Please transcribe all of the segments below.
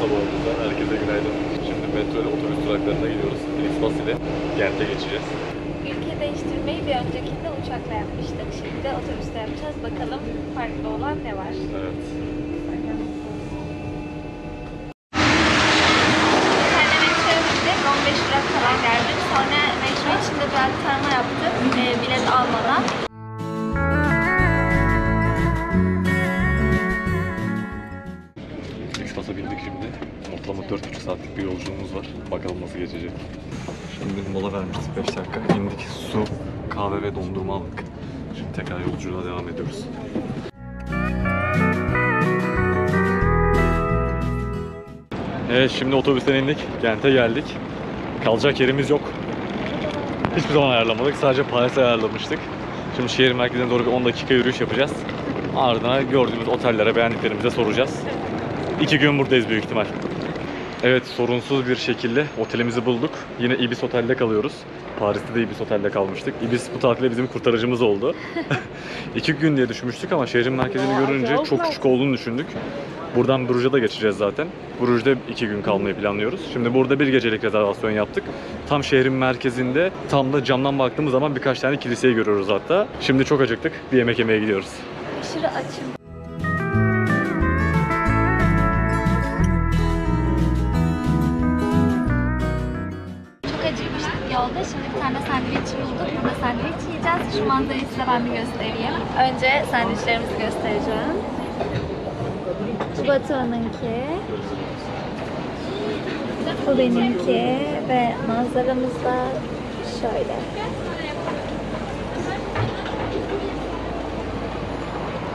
sabahımızdan herkese günaydın. Şimdi metro ile otobüs duraklarına gidiyoruz. Flixbus ile Gent'e geçeceğiz. Ülke değiştirmeyi bir öncekinde uçakla yapmıştık. Şimdi de otobüste yapacağız. Bakalım farklı olan ne var? Evet. Saatlik bir yolculuğumuz var. Bakalım nasıl geçecek. Şimdi mola vermiştik 5 dakika. İndik. Su, kahve ve dondurma aldık. Şimdi tekrar yolculuğa devam ediyoruz. Evet şimdi otobüsten indik. Gent'e geldik. Kalacak yerimiz yok. Hiçbir zaman ayarlamadık. Sadece Paris'e ayarlamıştık. Şimdi şehir merkezine doğru bir 10 dakika yürüyüş yapacağız. Ardından gördüğümüz otellere beğendiklerimize soracağız. İki gün buradayız büyük ihtimal. Evet sorunsuz bir şekilde otelimizi bulduk. Yine Ibis Otel'de kalıyoruz. Paris'te de Ibis Otel'de kalmıştık. Ibis bu tatilde bizim kurtarıcımız oldu. İki gün diye düşünmüştük ama şehrin merkezini görünce çok küçük olduğunu düşündük. Buradan Bruges'a da geçeceğiz zaten. Bruges'de iki gün kalmayı planlıyoruz. Şimdi burada bir gecelik rezervasyon yaptık. Tam şehrin merkezinde, tam da camdan baktığımız zaman birkaç tane kiliseyi görüyoruz hatta. Şimdi çok acıktık. Bir yemek yemeye gidiyoruz. Aşırı açım. Tane sandviç bulduk. Burada sandviç yiyeceğiz. Şu manzarayı size ben bir göstereyim. Önce sandviçlerimizi göstereceğim. Bu Batuhan'ınki. Bu benimki ve manzaramız da şöyle.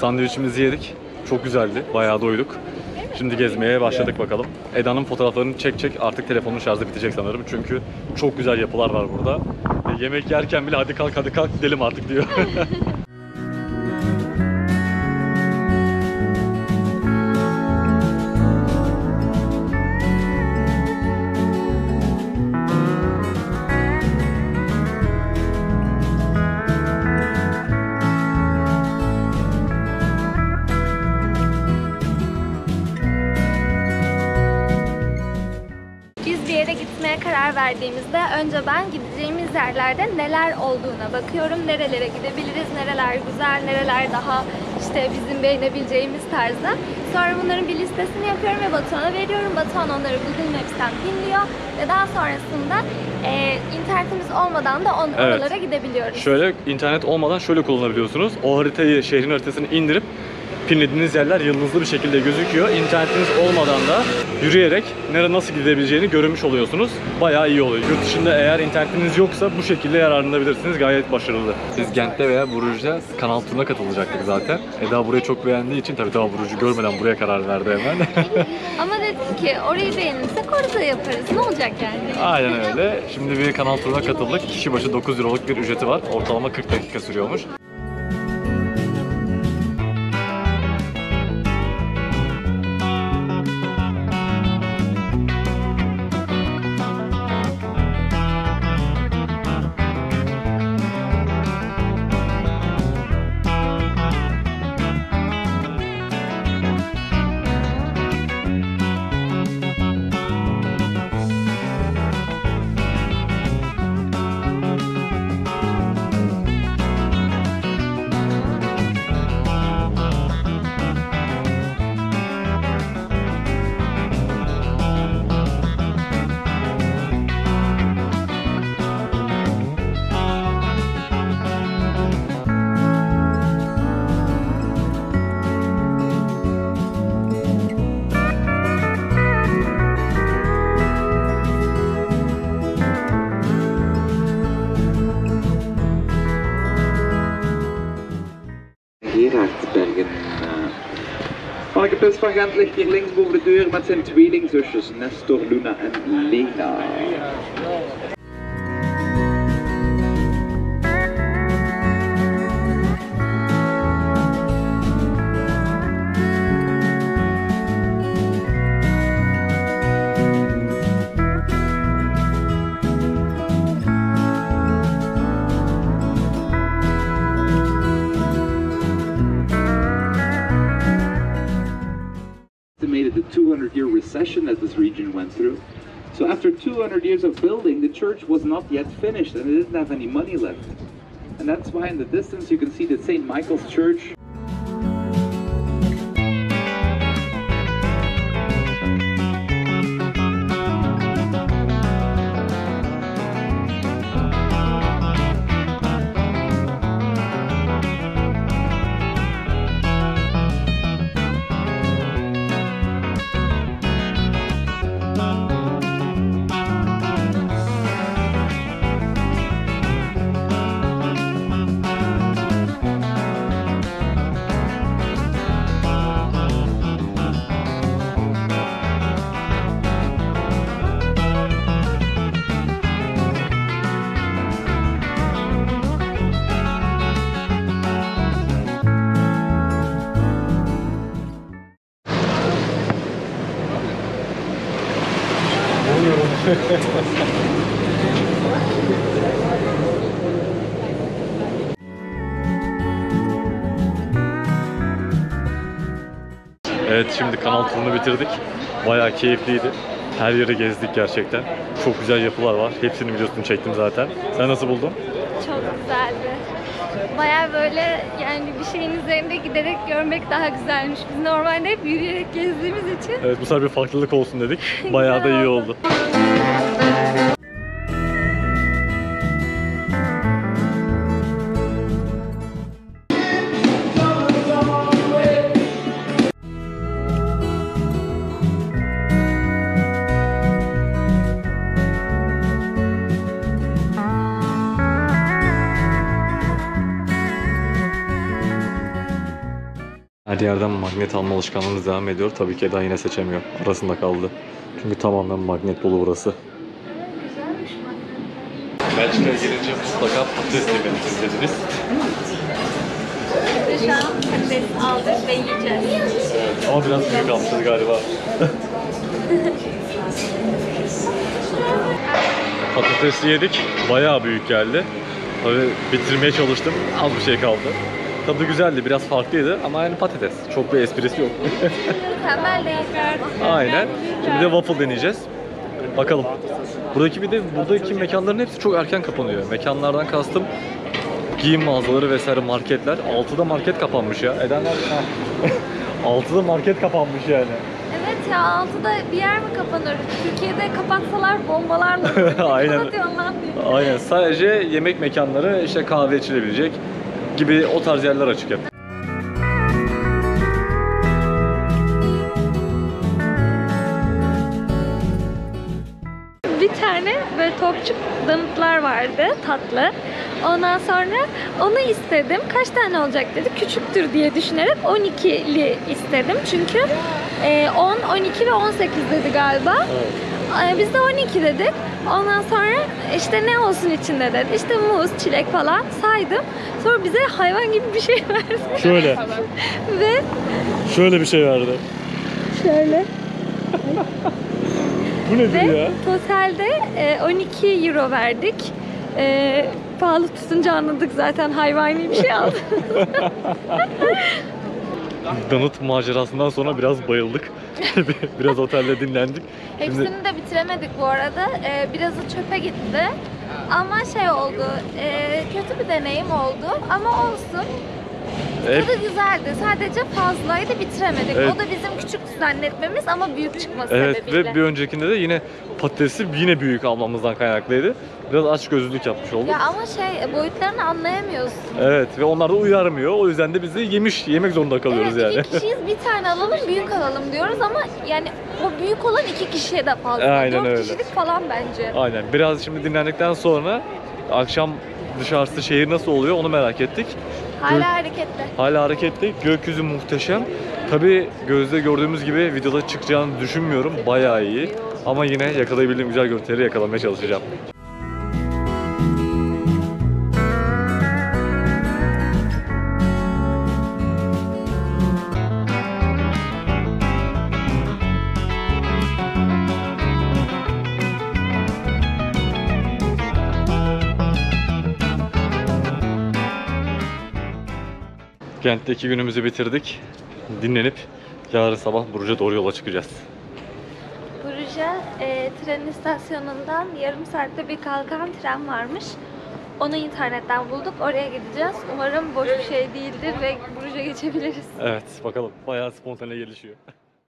Sandviçimizi yedik. Çok güzeldi. Bayağı doyduk. Şimdi gezmeye başladık bakalım. Eda'nın fotoğraflarını çek çek artık telefonun şarjı bitecek sanırım. Çünkü çok güzel yapılar var burada. Ve yemek yerken bile hadi kalk hadi kalk gidelim artık diyor. karar verdiğimizde önce ben gideceğimiz yerlerde neler olduğuna bakıyorum. Nerelere gidebiliriz, nereler güzel, nereler daha işte bizim beğenebileceğimiz tarzda. Sonra bunların bir listesini yapıyorum ve Batuhan'a veriyorum. Batuhan onları Google Maps'ten pinliyor ve daha sonrasında e, internetimiz olmadan da on, Evet. oralara gidebiliyoruz. şöyle internet olmadan şöyle kullanabiliyorsunuz. O haritayı, şehrin haritasını indirip pinlediğiniz yerler yıldızlı bir şekilde gözüküyor. İnternetiniz olmadan da yürüyerek nereye nasıl gidebileceğini görmüş oluyorsunuz. Bayağı iyi oluyor. Yurt dışında eğer internetiniz yoksa bu şekilde yararlanabilirsiniz. Gayet başarılı. Biz Gent'te veya Bruges'de kanal turuna katılacaktık zaten. Eda burayı çok beğendiği için tabii daha Bruges'u görmeden buraya karar verdi hemen. Ama dedim ki orayı beğenirsek orada yaparız. Ne olacak yani? Aynen öyle. Şimdi bir kanal turuna katıldık. Kişi başı 9 euroluk bir ücreti var. Ortalama 40 dakika sürüyormuş. Van Gent ligt hier links boven de deur met zijn tweelingzusjes Nestor, Luna en Lena. Region went through. So after 200 years of building, the church was not yet finished and it didn't have any money left. And that's why in the distance you can see the St. Michael's Church. Evet şimdi kanal turunu bitirdik. Bayağı keyifliydi. Her yeri gezdik gerçekten. Çok güzel yapılar var. Hepsinin videosunu çektim zaten. Sen nasıl buldun? Çok güzeldi. Baya böyle yani bir şeyin üzerinde giderek görmek daha güzelmiş. Biz normalde hep yürüyerek gezdiğimiz için Evet bu sefer bir farklılık olsun dedik. Bayağı da iyi oldu. oldu. Her yerden magnet alma alışkanlığımız devam ediyor. Tabii ki Eda yine seçemiyor. Arasında kaldı. Çünkü tamamen magnet dolu burası. Belçika'ya gelince mutlaka patates yemenizi dediniz. Biz şu an patates aldık ve yiyeceğiz. Ama biraz büyük almışız galiba. Patatesi yedik. Bayağı büyük geldi. Tabii bitirmeye çalıştım. Az bir şey kaldı. Tadı güzeldi. Biraz farklıydı ama yani patates. Çok bir esprisi yok. Mükemmel değil. Aynen. Şimdi de waffle deneyeceğiz. Bakalım. Buradaki bir de buradaki mekanların hepsi çok erken kapanıyor. Mekanlardan kastım giyim mağazaları vesaire marketler. 6'da market kapanmış ya. Eden nerede? Ha. 6'da market kapanmış yani. Evet ya altıda bir yer mi kapanır? Türkiye'de kapatsalar bombalarla. Aynen. Aynen. Sadece yemek mekanları, işte kahve içilebilecek gibi o tarz yerler açık hep. Bir tane böyle topçuk damıtlar vardı tatlı. Ondan sonra onu istedim. Kaç tane olacak dedi. Küçüktür diye düşünerek 12'li istedim. Çünkü e, 10, 12 ve 18 dedi galiba. E, Biz de 12 dedik. Ondan sonra işte ne olsun içinde dedi. İşte muz, çilek falan saydım. Sonra bize hayvan gibi bir şey verdi. Şöyle. ve Şöyle bir şey verdi. şöyle Bu nedir Ve totalde e, 12 euro verdik. E, pahalı tutunca anladık zaten hayvani bir şey aldık. Donut macerasından sonra biraz bayıldık. biraz otelde dinlendik. Şimdi Hepsini de bitiremedik bu arada. E, birazı çöpe gitti. Ama şey oldu, e, kötü bir deneyim oldu ama olsun. Hep Tadı güzeldi. Sadece fazlaydı bitiremedik. Evet. O da bizim küçük zannetmemiz ama büyük çıkması Evet sebebiyle. ve bir öncekinde de yine patatesi yine büyük almamızdan kaynaklıydı. Biraz aç gözlülük yapmış olduk. Ya ama şey boyutlarını anlayamıyorsun. Evet ve onlar da uyarmıyor. O yüzden de biz de yemiş, yemek zorunda kalıyoruz evet, yani. iki kişiyiz bir tane alalım büyük alalım diyoruz ama yani o büyük olan iki kişiye de fazla. Aynen Dört öyle. kişilik falan bence. Aynen. Biraz şimdi dinlendikten sonra akşam dışarısı şehir nasıl oluyor onu merak ettik. Hala hareketli. Hala hareketli. Gökyüzü muhteşem. Tabii gözde gördüğümüz gibi videoda çıkacağını düşünmüyorum. Bayağı iyi. Ama yine yakalayabildiğim güzel görüntüleri yakalamaya çalışacağım. Kent'teki günümüzü bitirdik. Dinlenip yarın sabah Burcu'ya doğru yola çıkacağız. Bruges'e e, tren istasyonundan yarım saatte bir kalkan tren varmış. Onu internetten bulduk. Oraya gideceğiz. Umarım boş bir şey değildir ve Bruges'e geçebiliriz. Evet bakalım bayağı spontane gelişiyor.